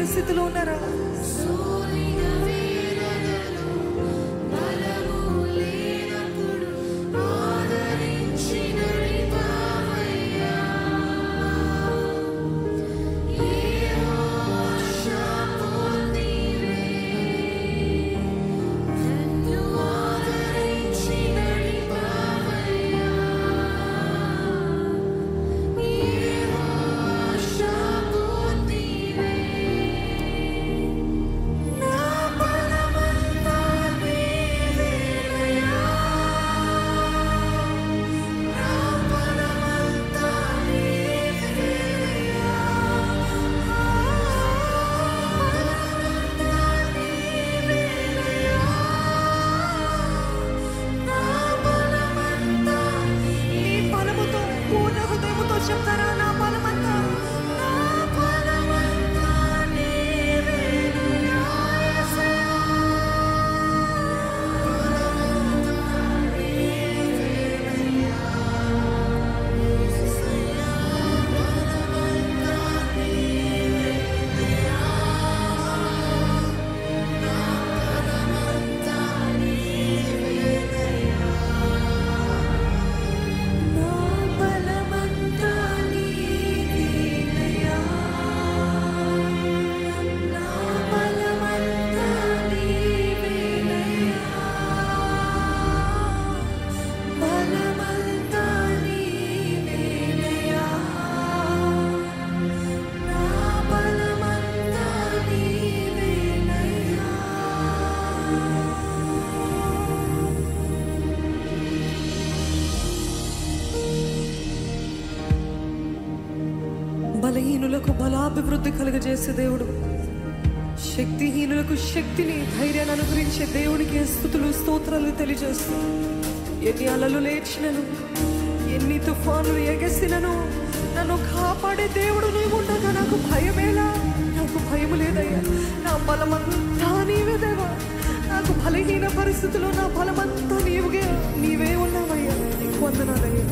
పరిస్థితిలో ఉన్నారా? అభివృద్ధి కలుగజేసే దేవుడు. శక్తిహీనులకు శక్తిని ధైర్యాన్ని అనుగ్రహించే దేవునికి స్థుతులు స్తోత్రాలు తెలియజేస్తూ ఎన్ని అలలు లేచినను ఎన్ని తుఫానులు ఎగసినను నన్ను కాపాడే దేవుడు నీవుండగా నాకు భయమేలా? నాకు భయం లేదయ్యా. నా బలమంతా నీవే దేవా. నాకు బలహీన పరిస్థితుల్లో నా బలమంతా నీవుగా. నీవే ఉన్నావయ్యా. నీకు వందనాలయ్యా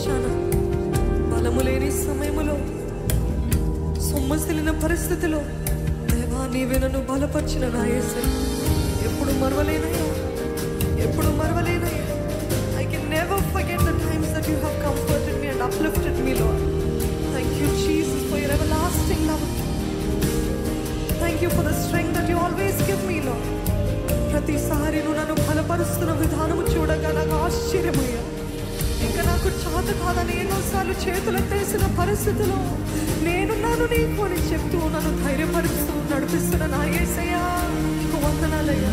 పక్షాన బలము లేని సమయములో సొమ్మసిలిన పరిస్థితిలో దేవా నీవే నన్ను బలపరిచిన నా ఎప్పుడు మరవలేనయ్యా ఎప్పుడు మరవలేనయ్యా. I can never forget the times that you have comforted me and uplifted me thank you Jesus for your lasting love thank you for the strength that you always give me lord ప్రతిసారి నువ్వు నన్ను బలపరుస్తున్న విధానము చూడగా నాకు ఆశ్చర్యమయ్యా. నాకు చాత కాదని ఎన్నోసార్లు చేతులెత్తేసిన పరిస్థితిలో నేనున్నాను నీకు అని చెప్తూ నన్ను ధైర్యపరుస్తూ నడిపిస్తున్న నా ఏసయ్యా వందనాలయ్యా.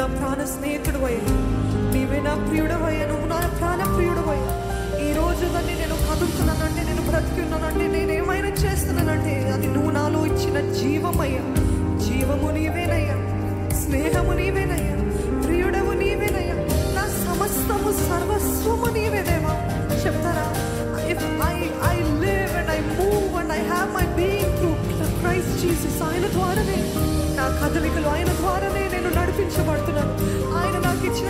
నా ప్రాణ స్నేహితుడు అయ్యా నీవే నా ప్రియుడవయ్యా. నువ్వు నా ప్రాణ ప్రియుడవయ్యా. ఈ రోజు దాన్ని నేను కదులుతున్నానంటే నేను బ్రతికున్నానంటే నేను ఏమైనా చేస్తున్నానంటే అది నువ్వు నాలో ఇచ్చిన జీవమయ్యా. జీవము నీవేనయ్యా. స్నేహము నీవేనయ్యా. ప్రియుడము నీవేనయ్యా. నా సమస్తము సర్వస్వము నీవేదేవా చెప్తారా? If I I live and I move and I have my being through Christ Jesus ఆయన ద్వారానే. నా కదలికలు ఆయన ద్వారానే నేను నడిపించబడుతున్నాను. ఆయన నాకు ఇచ్చిన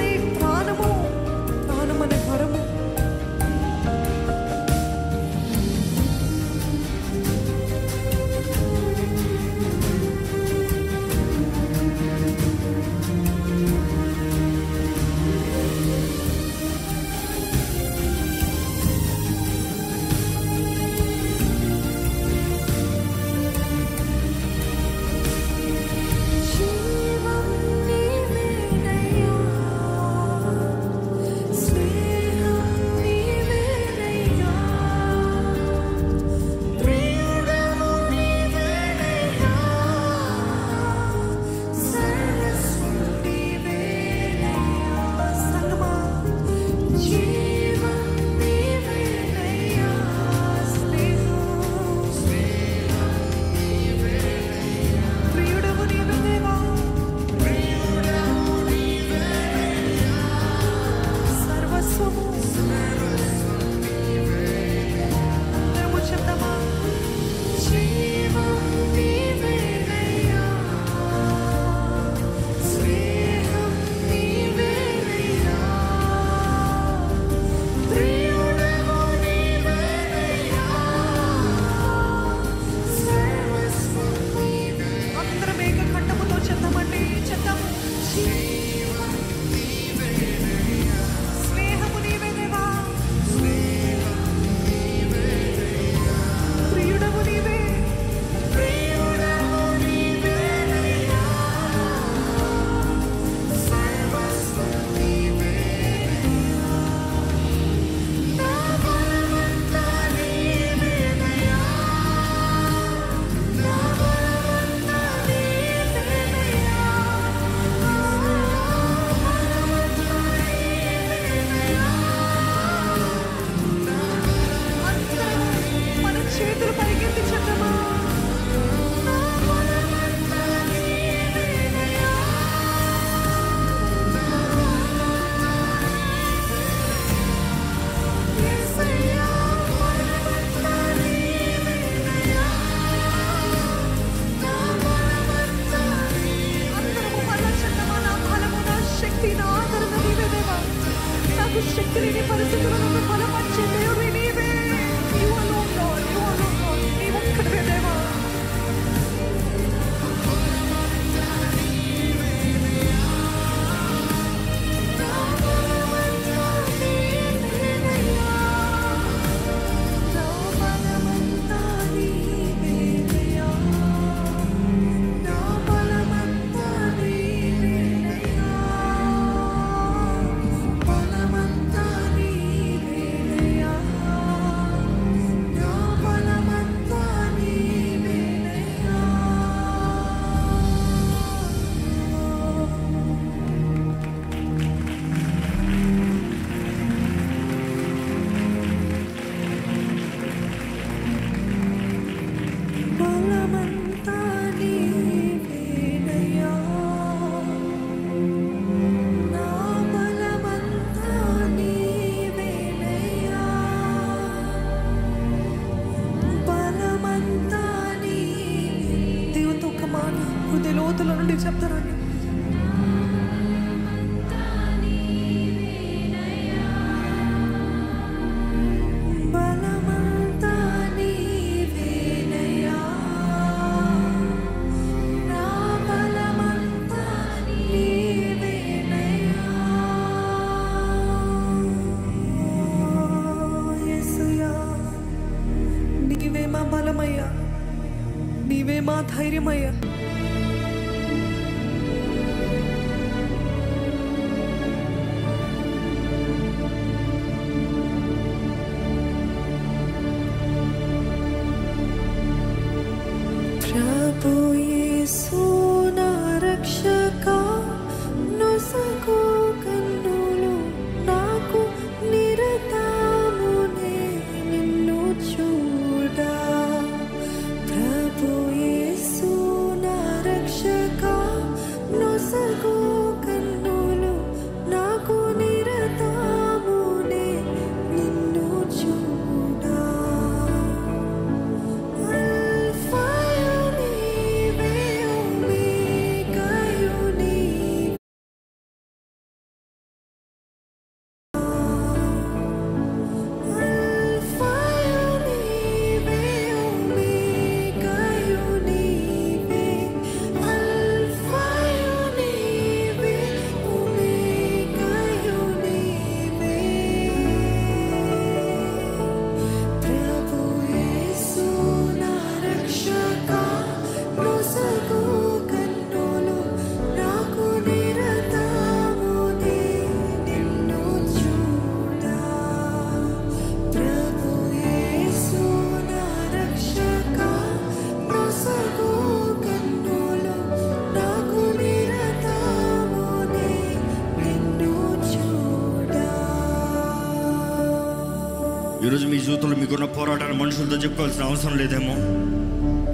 ఈరోజు మీ జీవితంలో మీకున్న పోరాటాన్ని మనుషులతో చెప్పుకోవాల్సిన అవసరం లేదేమో.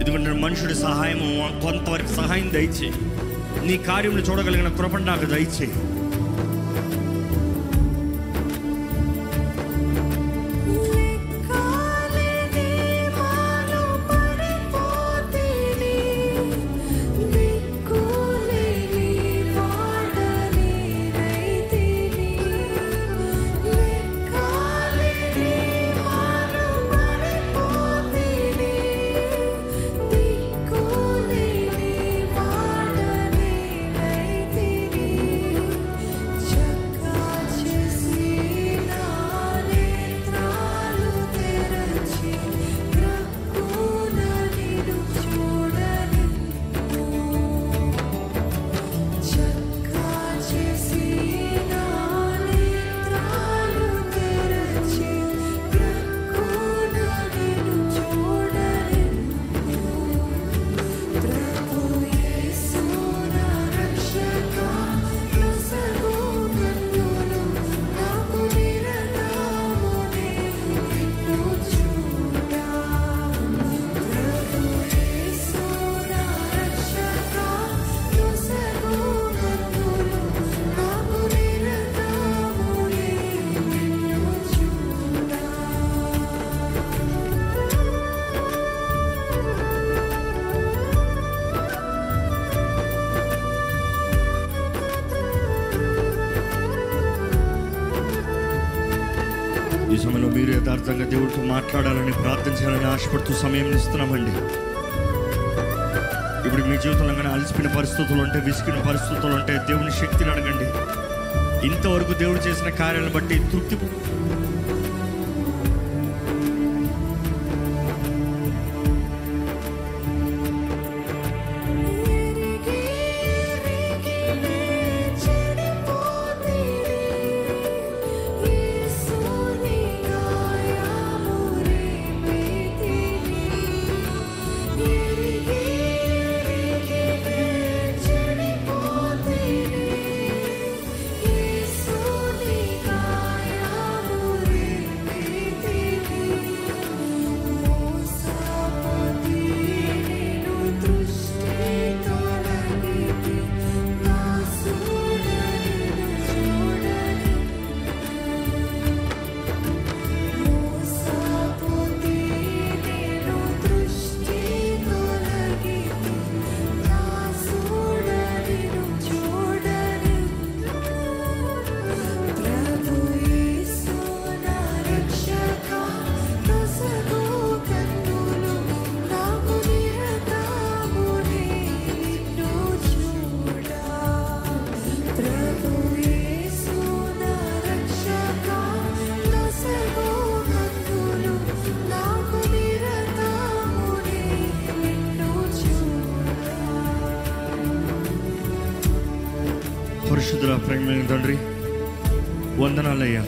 ఎందుకంటే మనుషుడి సహాయము కొంతవరకు సహాయం దయచే నీ కార్యములు చూడగలిగిన కృపణ నాకు దయచేయి. నిజంగా దేవుడితో మాట్లాడాలని ప్రార్థించాలని ఆశపడుతూ సమయం ఇస్తున్నామండి. ఇప్పుడు మీ జీవితంలో కానీ అలసిపోయిన పరిస్థితులు ఉంటే విసిగిన పరిస్థితులు ఉంటే దేవుని శక్తిని అడగండి. ఇంతవరకు దేవుడు చేసిన కార్యాలను బట్టి తృప్తి పరిశుద్ధుల ప్రేమ తండ్రి వందనాలయ్యా.